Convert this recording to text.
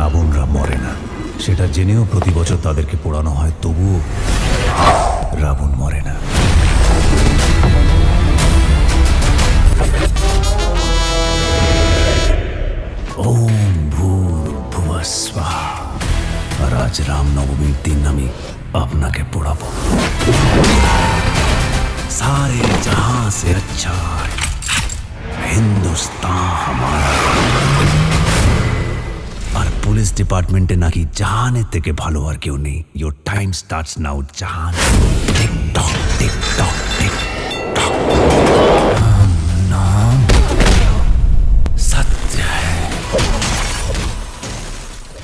রাবণরা মরে না সেটা জেনেও প্রতি বছর তাদেরকে পোড়ানো হয় তবুও রাবণ মরে না ওম ভূর ভুবস্বাহ আর আজ রামনবমীর দিন আমি আপনাকে পোড়াবো सारे जहां से अच्छा হিন্দুস্তান পুলিশ ডিপার্টমেন্টে নাকি জাহানের থেকে ভালো আর কেউ নেই your time starts now Jahan